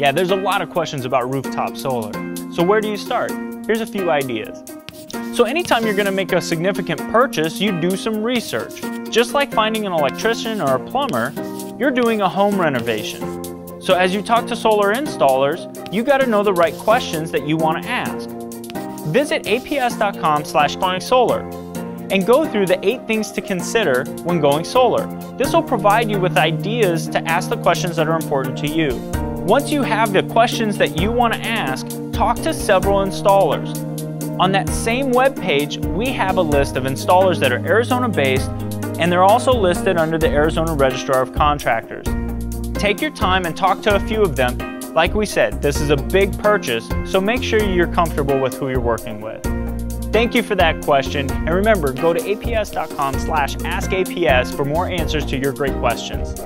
Yeah, there's a lot of questions about rooftop solar. So where do you start? Here's a few ideas. So anytime you're gonna make a significant purchase, you do some research. Just like finding an electrician or a plumber, you're doing a home renovation. So as you talk to solar installers, you gotta know the right questions that you wanna ask. Visit aps.com slash solar and go through the eight things to consider when going solar. This will provide you with ideas to ask the questions that are important to you. Once you have the questions that you want to ask, talk to several installers. On that same web page, we have a list of installers that are Arizona based and they're also listed under the Arizona Registrar of Contractors. Take your time and talk to a few of them. Like we said, this is a big purchase, so make sure you're comfortable with who you're working with. Thank you for that question, and remember, go to aps.com slash askaps for more answers to your great questions.